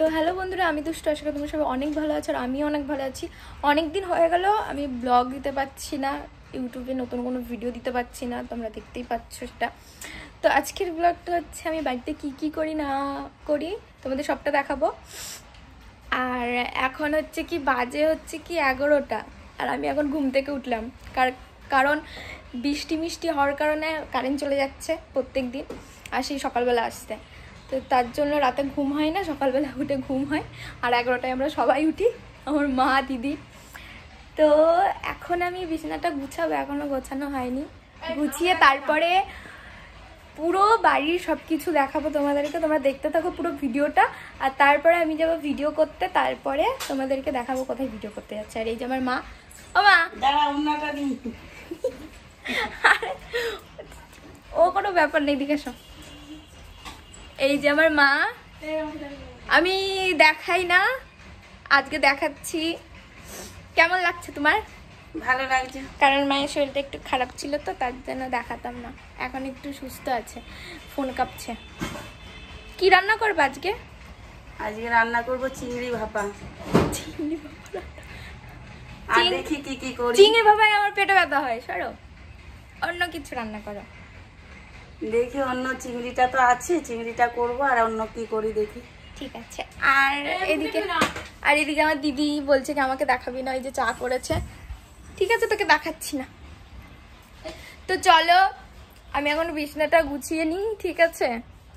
তো হ্যালো বন্ধুরা, আমি দুষ্ট, আশা করি তোমরা সবাই অনেক ভালো আছো আর আমিও অনেক ভালো আছি। অনেক দিন হয়ে গেল, আমি ব্লগ দিতে পারছি না, ইউটিউবে নতুন কোনো ভিডিও দিতে পারছি না, তোমরা দেখতেই পাচ্ছ সেটা। তো আজকের ব্লগটা হচ্ছে, আমি বাড়িতে কি কি করি না করি, তোমাদের সবটা দেখাবো। আর এখন হচ্ছে কি, বাজে হচ্ছে কি এগারোটা, আর আমি এখন ঘুম থেকে উঠলাম। কার- কারণ বৃষ্টি মিষ্টি হওয়ার কারণে কারেন্ট চলে যাচ্ছে প্রত্যেক দিন আর সেই সকালবেলা আসতে তো তার জন্য রাতে ঘুম হয় না সকালবেলা উঠে ঘুম হয়। আর এগারোটায় আমরা সবাই উঠি আমার মা দিদি। তো এখন আমি বিছানাটা গুছাবো এখনও গোছানো হয়নি। গুছিয়ে তারপরে পুরো বাড়ির সব কিছু দেখাবো তোমাদেরকে। তোমরা দেখতে থাকো পুরো ভিডিওটা। আর তারপরে আমি যাব ভিডিও করতে তারপরে তোমাদেরকে দেখাবো কোথায় ভিডিও করতে যাচ্ছে। আর এই যে আমার মা ও মা! ও কোনো ব্যাপার নেই দিকে সব এই যে আমার মা। আমি দেখাই না আজকে দেখাচ্ছি। কেমন লাগছে তোমার? ভালো লাগছে। কারণ মায়ের শরীরটা একটু খারাপ ছিল তো তার জন্য দেখাতাম না। এখন একটু সুস্থ আছে ফোন কাঁপছে। কি রান্না করবে আজকে? আজকে রান্না করব চিংড়ি ভাপা। চিংড়ি ভাপা। আর দেখি কি কি করি। চিংড়ি ভাপায় আমার পেটে ব্যথা হয় সরো। অন্য কিছু রান্না করো। দেখি অন্য চিংড়িটা তো আছে চিংড়িটা করব আর অন্য কি করি দেখি। ঠিক আছে। আর এদিকে আর এদিকে আমার দিদি বলছে কি আমাকে দেখাবি না ওই যে চা করেছে। ঠিক আছে তোকে দেখাচ্ছি না। তো চলো আমি এখন বিছনাটা গুছিয়ে নিই ঠিক আছে?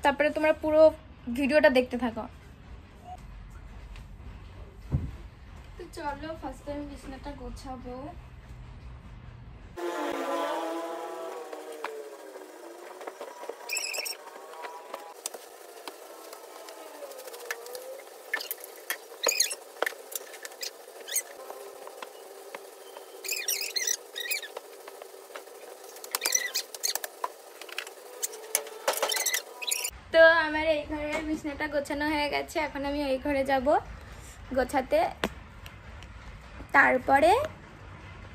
তারপরে তোমরা পুরো ভিডিওটা দেখতে থাকো। তো চলো ফার্স্ট আমি বিছনাটা গোছাবো। তো আমার এই ঘরের বিছনাটা গোছানো হয়ে গেছে, এখন আমি ওই ঘরে যাব গোছাতে। তারপরে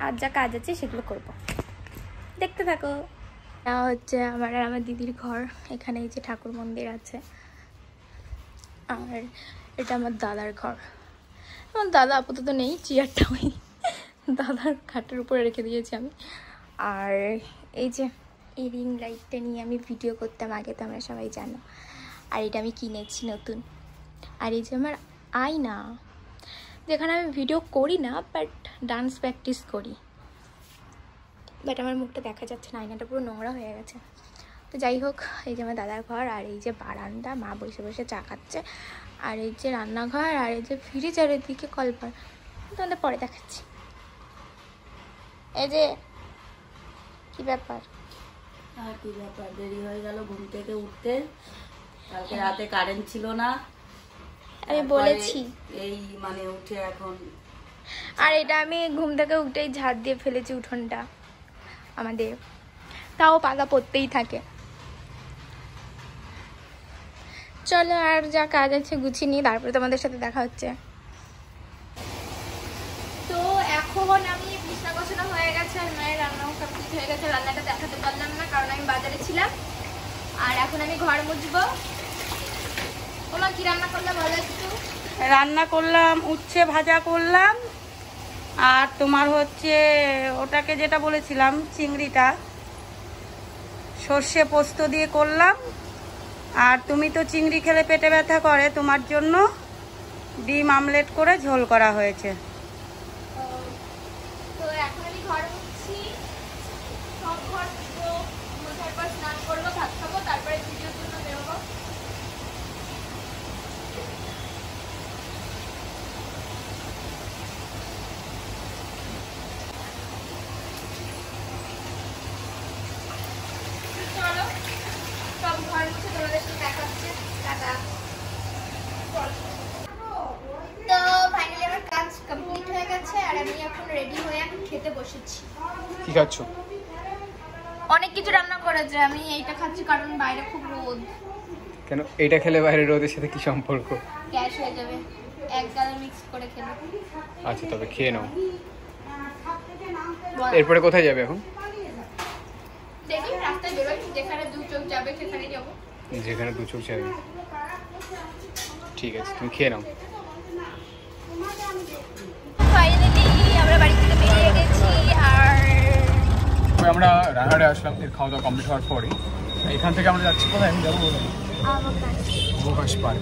আর যা কাজ আছে সেগুলো করব। দেখতে থাকো। এটা হচ্ছে আমার আর আমার দিদির ঘর, এখানে এই যে ঠাকুর মন্দির আছে। আর এটা আমার দাদার ঘর। আমার দাদা আপাতত নেই, চেয়ারটা ওই দাদার খাটের উপরে রেখে দিয়েছি আমি। আর এই যে এই রিং লাইটটা নিয়ে আমি ভিডিও করতাম, আগে তো আমরা সবাই জানো। আর এটা আমি কিনেছি নতুন। আর এই যে আমার আয়না, যেখানে আমি ভিডিও করি না বাট ডান্স প্র্যাকটিস করি। বাট আমার মুখটা দেখা যাচ্ছে না, আয়নাটা পুরো নোংরা হয়ে গেছে। তো যাই হোক, এই যে আমার দাদার ঘর, আর এই যে বারান্দা, মা বসে বসে চা খাচ্ছে। আর এই যে রান্নাঘর, আর এই যে ফ্রিজ আর এদিকে কলপার তোমাদের পরে দেখাচ্ছি। এই যে, কি ব্যাপার? আর কি ব্যাপার? দেরি হয়ে গেল ঘুম থেকে উঠতে। কালকে রাতে কারেন্ট ছিল না। আমি বলেছি। এই মানে উঠে এখন আর এটা আমি ঘুম থেকে উঠেই ঝাড় দিয়ে ফেলেছি উঠোনটা আমাদের। তাও পাতা পড়তেই থাকে। চলো আর যা কাজ আছে গুছিয়ে নিই তারপরে তোমাদের সাথে দেখা হচ্ছে তো এখন আমি বিছনা গোছানো হয়ে গেছে আর মায়ের হয়ে গেছে রান্নাটা দেখাতে পারলাম না কারণ আমি বাজারে ছিলাম। আর এখন আমি ঘর মুছবো। ওমা কি রান্না করলে ভালো একটু রান্না করলাম উচ্ছে ভাজা করলাম আর তোমার হচ্ছে ওটাকে যেটা বলেছিলাম চিংড়িটা। সর্ষে পোস্ত দিয়ে করলাম। আর তুমি তো চিংড়ি খেলে পেটে ব্যথা করে তোমার জন্য ডিম আমলেট করে ঝোল করা হয়েছে। তো এখন আমি ঘর মুছছি সব ঘর মুছবো মোছার পর স্নান করব ভাত খাব তারপরে ভিডিওর জন্য বেরোবো চলো সব ঘর মুছে তোমাদের সাথে দেখা হচ্ছে টাটা তো ফাইনালি আমার কাজ কমপ্লিট হয়ে গেছে আর আমি এখন রেডি হয়ে এখন খেতে বসেছি। কি খাচ্ছ? অনেক কিছু রান্না করেছে আমি এইটা খাচ্ছি কারণ বাইরে খুব রোদ। কেন? এটা খেলে বাইরে রোদের সাথে কি সম্পর্ক? গ্যাস হয়ে যাবে। এক গাল মিক্স করে খেলে। আচ্ছা তবে খেয়ে নাও। এরপরে কোথায় যাবে এখন? দেখি রাস্তায় বেরোয় যেখানে দু চোখ যাবে সেখানে যাব। যেখানে দু চোখ যাবে ঠিক আছে তুমি খেয়ে নাও। আমরা বাড়ি থেকে বেরিয়ে গেছি আর ওই আমরা রানাঘাটে আসলাম এর খাওয়া দাওয়া কমপ্লিট হওয়ার পরে এখান থেকে আমরা যাচ্ছি কোথায়? আমি যাব অবকাশ পার্ক।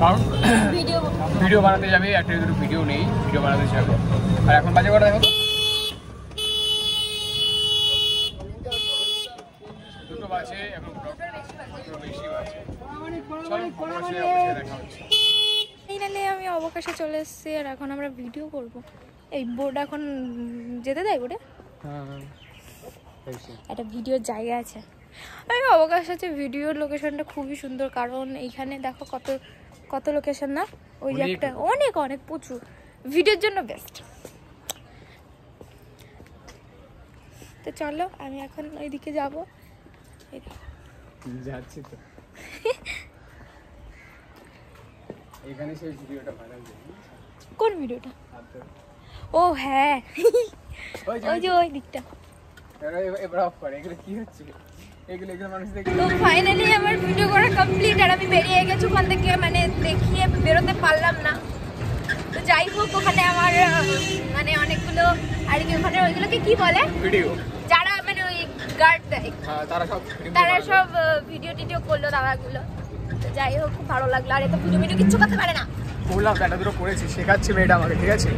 কারণ ভিডিও ভিডিও বানাতে যাবে একটা দুটো ভিডিও নেই ভিডিও বানাতে যাবে। আর এখন বাজে কটা দেখো তো দুটো বাজে এখন দুটো বেশি বাজে চলো অবশ্যই অবশ্যই দেখা হচ্ছে। ফাইনালি আমি অবকাশে চলে এসেছি আর এখন আমরা ভিডিও করব। এই বোর্ড এখন যেতে দেয় বোর্ডে একটা ভিডিওর জায়গা আছে। আমি অবকাশ আছে ভিডিওর লোকেশনটা খুবই সুন্দর কারণ এইখানে দেখো কত কত লোকেশন না? ওই যে অনেক একটা অনেক অনেক প্রচুর। ভিডিওর জন্য বেস্ট তো চলো আমি এখন ওইদিকে যাব। যাচ্ছি তো। এখানে সেই ভিডিওটা ভাইরাল কোন ভিডিওটা? ও হ্যাঁ। ওই যে ওই দিকটা। এবার অফ করে এগুলো কি হচ্ছে? এগুলো এগুলো মানুষ দেখে তো ফাইনালি আমার ভিডিও করা কমপ্লিট আর আমি বেরিয়ে গেছি ওখান থেকে মানে দেখিয়ে বেরোতে পারলাম না। তো যাই হোক ওখানে আমার মানে অনেকগুলো আর কি ওখানে ওইগুলোকে কি বলে? ভিডিও গার্ড দেয়। তারা সব তারা সব ভিডিও টিডিও করল দাদাগুলো। যাই হোক খুব ভালো লাগল। আর এত ভিডিও ভিডিও কিচ্ছু করতে পারে না। করলাম একটা দুটো করেছি শেখাচ্ছে মেয়েটা আমাকে ঠিক আছে?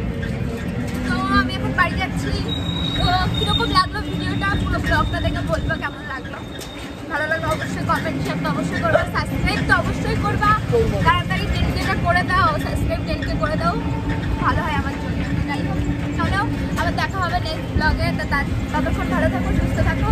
তো আমি এখন বাড়ি যাচ্ছি। তো কীরকম লাগল ভিডিওটা? পুরো ব্লগটা দেখে বলব কেমন লাগল। ভালো লাগল অবশ্যই কমেন্ট শেয়ার তো অবশ্যই করবা সাবস্ক্রাইব তো অবশ্যই করবা তাড়াতাড়ি টেনকেটা করে দাও সাবস্ক্রাইব টেনকে করে দাও ভালো হয় আমার জন্য যাই হোক চলো আবার দেখা হবে নেক্সট ব্লগে ততক্ষণ ভালো থাকো সুস্থ থাকো।